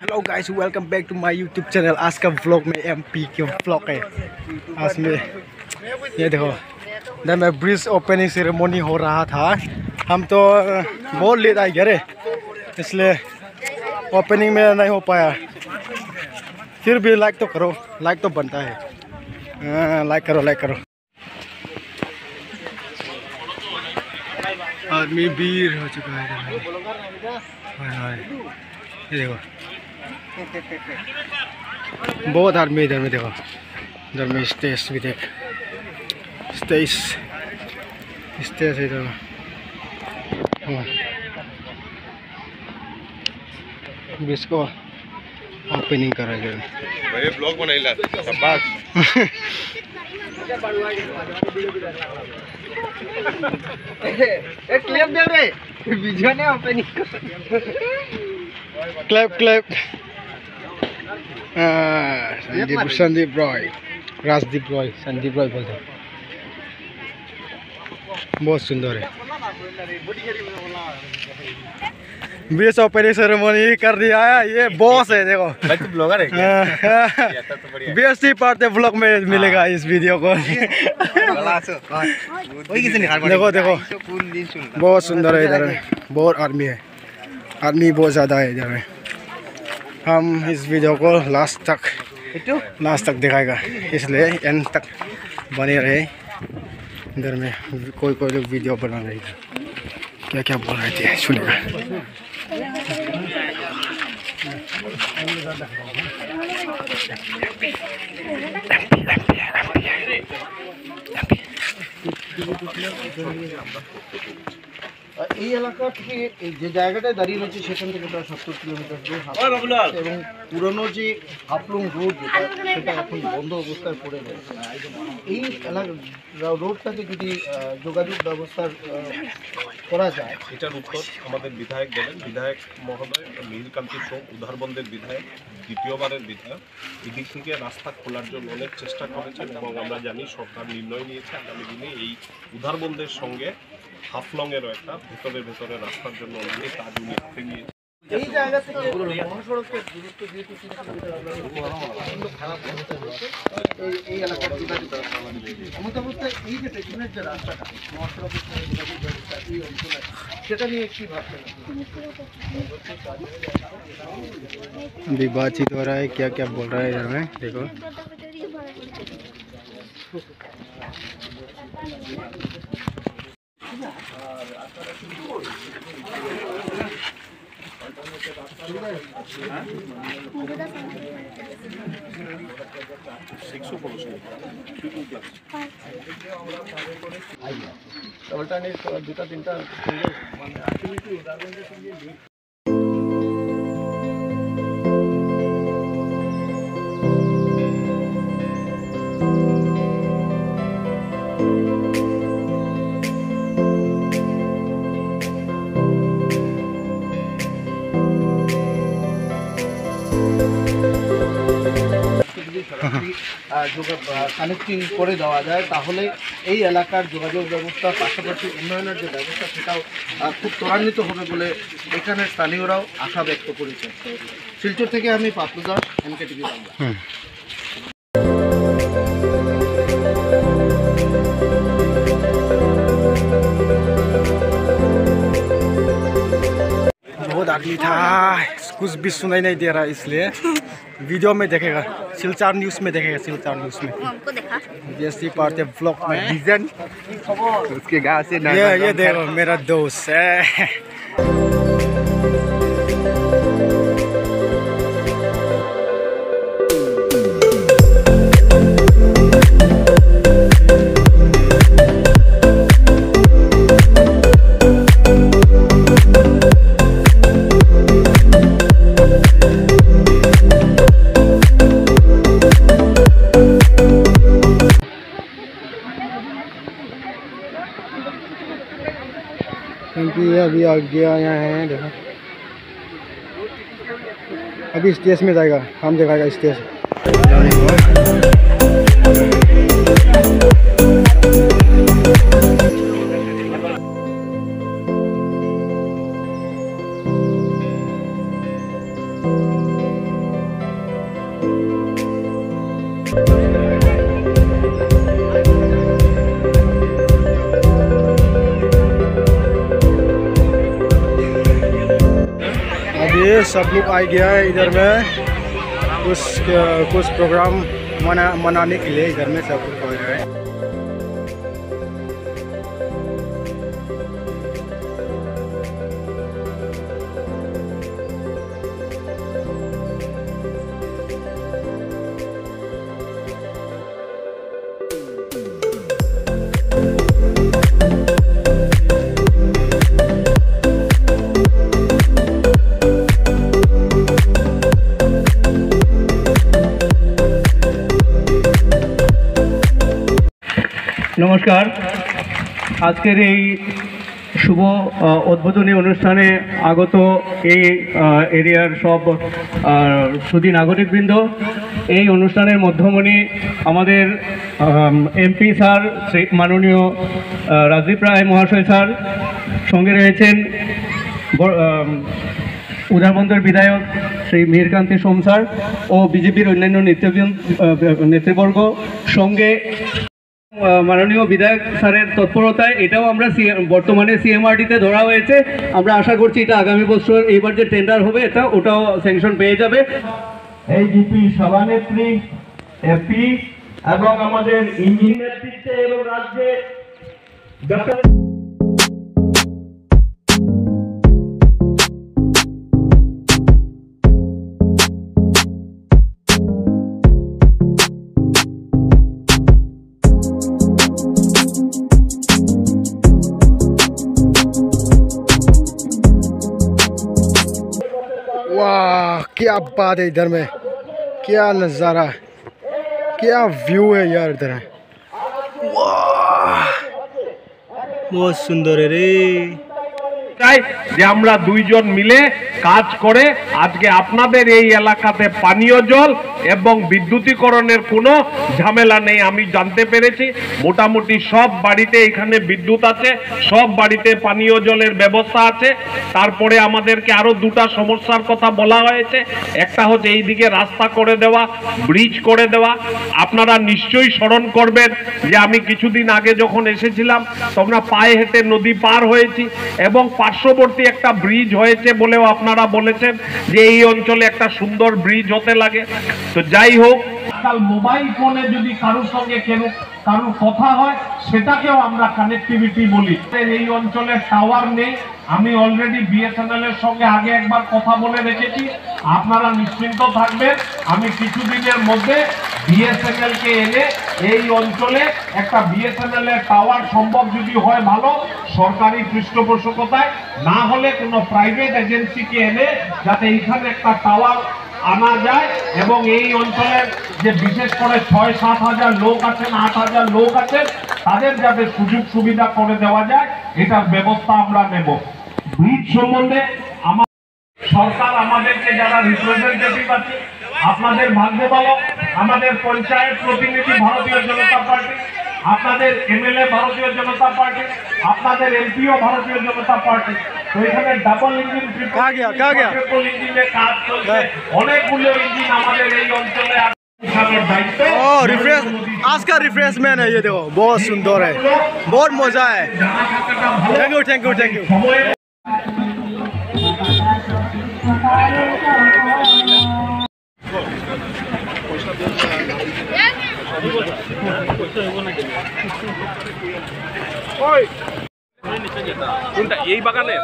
Hello guys welcome back to my YouTube channel आज का vlog में एमपी के व्लॉग है आज में ये देखो इधर मैं ब्रिज ओपनिंग सेरेमनी हो रहा था हम तो बहुत लेट आए घर इसलिए ओपनिंग में नहीं हो पाया फिर भी लाइक तो करो लाइक तो बनता है लाइक करो लाइक करो आदमी भीड़ हो चुका है ये देखो बहुत आदमी इधर में देखो इधर में स्टेज भी देख स्टेज स्टेज है इधर में। इसको ओपनिंग करा। भाई ब्लॉग बनाइला शाबाश। एक क्लिप दे रे वीडियो ने opening clap clap हाँ, संदीप संदीप रॉय राजदीप रॉय संदीप रॉय बोलते हैं। बहुत सुंदर है बीस ओपनिंग सेरेमनी कर दिया है ये बॉस है देखो भाई तू ब्लॉगर है क्या तो बढ़िया बेस्टी पार्ट ब्लॉग में मिलेगा इस वीडियो को ওই কিছু নেই देखो देखो কোন দিন শুনলাম बहुत सुंदर है इधर में बहुत आदमी है आदमी बहुत ज़्यादा है इधर में हम इस वीडियो को लास्ट तक लास्ट तक दिखाएगा। इसलिए एंड तक बने रहे। इधर में कोई कोई लोग वीडियो बना रही थी क्या क्या बोल रहे थे सुनेगा এই এলাকা থেকে যে জায়গাটায় দাঁড়িয়ে রয়েছে সেখান থেকে প্রায় সত্তর কিলোমিটার দূর। এবং পুরনো যে হাফলং রোড যেটা সেটা এখন বন্ধ অবস্থায় পড়ে রয়েছে। এই এলাকা রোডটাকে যদি যোগাযোগ ব্যবস্থার করা যায়। এটার উত্তর আমাদের বিধায়ক বলেন বিধায়ক মহোদয় নীলকান্তি সোম উধারবন্দের বিধায়ক দ্বিতীয়বারের বিধায়ক। এদিক থেকে রাস্তা খোলার জন্য অনেক চেষ্টা করেছেন এবং আমরা জানি সরকার নির্ণয় নিয়েছে আগামী দিনে এই উধারবন্দের সঙ্গে হাফলংয়েরও একটা ভেতরে ভেতরে রাস্তার জন্য অলরেডি কাজ উনি হাতে নিয়েছেন এই জায়গা থেকে মহাসড়কের দূরত্ব যেহেতু তিন কিলোমিটার আমরা প্রচণ্ড খারাপ অবস্থা রয়েছে এই এই এলাকার যোগাযোগ ব্যবস্থা এমন অবস্থায় এই যে পেছনের যে রাস্তাটা মহাসড়কের সঙ্গে যোগাযোগ ব্যবস্থা এই অঞ্চলে সেটা নিয়ে কি ভাবছেন আপনি? अभी बातचीत हो रहा है क्या क्या बोल रहा है इधर में देखो অল্টারনেট দুটা তিনটা যদি সরাসরি কানেক্টিং করে দেওয়া যায় তাহলে এই এলাকার যোগাযোগ ব্যবস্থা পাশাপাশি উন্নয়নের যে ব্যবস্থা সেটাও আহ, খুব ত্বরান্বিত হবে বলে এখানের স্থানীয়রাও আশা ব্যক্ত করেছে শিলচর থেকে আমি পাপলু দাস এনকে টিভি বাংলা हम्म। बहुत आदमी था कुछ भी सुनाई नहीं दे रहा इसलिए वीडियो में देखेगा सिलचार न्यूज़ में देखेगा सिलचार न्यूज़ में। जैसी पार्टी ब्लॉक में विजन उसके से ये ये देखो मेरा दोस्त है। क्योंकि ये अभी आगे आया है देखो। अभी स्टेज में जाएगा हम दिखाएगा स्टेज। ये सब लोग आ गया है इधर में। कुछ कुछ प्रोग्राम मना, मनाने के लिए इधर में सब নমস্কার। আজকের এই শুভ উদ্বোধনী অনুষ্ঠানে আগত এই এরিয়ার সব সুদী নাগরিকবৃন্দ, এই অনুষ্ঠানের মধ্যমণি আমাদের এমপি স্যার, শ্রী, মাননীয় রাজদীপ রায় মহাশয় স্যার, সঙ্গে রয়েছেন উদারবন্দর বিধায়ক শ্রী মীরকান্তি সোম স্যার ও বিজেপির অন্যান্য নেতৃবৃন্দ নেতৃবর্গ। সঙ্গে মাননীয় বিধায়ক স্যারের তৎপরতায় এটাও আমরা বর্তমানে সিএমআরটিতে ধরা হয়েছে। আমরা আশা করছি এটা আগামী বছর এইবার যে টেন্ডার হবে, এটা ওটাও স্যাংশন পেয়ে যাবে। এই জিপি সভানেত্রী এপি এবং আমাদের ইঞ্জিনিয়ার এবং রাজ্যে वाह क्या बात है इधर में क्या नज़ारा है क्या व्यू है यार इधर वाह बहुत सुंदर है रे চাই যে আমরা দুইজন মিলে কাজ করে আজকে আপনাদের এই এলাকাতে পানীয় জল এবং বিদ্যুতীকরণের কোনো ঝামেলা নেই, আমি জানতে পেরেছি। মোটামুটি সব বাড়িতে এখানে বিদ্যুৎ আছে, সব বাড়িতে পানীয় জলের ব্যবস্থা আছে। তারপরে আমাদেরকে আরও দুটা সমস্যার কথা বলা হয়েছে। একটা হচ্ছে এইদিকে রাস্তা করে দেওয়া, ব্রিজ করে দেওয়া। আপনারা নিশ্চয়ই স্মরণ করবেন যে আমি কিছুদিন আগে যখন এসেছিলাম, তোমরা পায়ে হেঁটে নদী পার হয়েছি এবং পার্শ্ববর্তী একটা ব্রিজ হয়েছে বলেও আপনারা বলেছেন যে এই অঞ্চলে একটা সুন্দর ব্রিজ হতে লাগে। তো যাই হোক আজকাল মোবাইল ফোনে যদি কারোর সঙ্গে কেন কারোর কথা হয়, সেটাকেও আমরা কানেক্টিভিটি বলি। এই অঞ্চলে টাওয়ার নেই। আমি অলরেডি বিএসএনএল এর সঙ্গে আগে একবার কথা বলে রেখেছি। আপনারা নিশ্চিন্ত থাকবেন। আমি কিছুদিনের মধ্যে বিএসএনএল কে এনে এই অঞ্চলে একটা বিএসএনএল এর টাওয়ার সম্ভব যদি হয় ভালো, সরকারি পৃষ্ঠপোষকতায়, না হলে কোনো প্রাইভেট এজেন্সিকে এনে যাতে এইখানে একটা টাওয়ার আনা যায় এবং এই অঞ্চলের যে বিশেষ করে ছয়, সাত হাজার লোক আছেন, আট হাজার লোক আছেন, তাদের যাতে সুযোগ সুবিধা করে দেওয়া যায়, এটার ব্যবস্থা আমরা নেব। ব্রিজ সম্বন্ধে আমার সরকার আমাদেরকে যারা রিপ্রেজেন্টেটিভ আছে, আপনাদের ভাগ্য ভালো, আমাদের পঞ্চায়েত প্রতিনিধি ভারতীয় জনতা পার্টি, আপনাদের এমএলএ ভারতীয় জনতা পার্টি, আপনাদের এমপিও ভারতীয় জনতা পার্টি তো এখানে ডাবল ইঞ্জিন কা গিয়া, কা গিয়া? ট্রিপল ইঞ্জিনে কাজ চলছে অনেকগুলো ইঞ্জিন আমাদের এই অঞ্চলে আছে। উঠানোর দায়িত্ব ओ रिफ्रेश आज का रिफ्रेशमेंट है ये देखो बहुत सुंदर है बहुत मजा है জানা থাকাটা ভালো thank you thank you thank you সময়ে কোনটা? এই বাগানে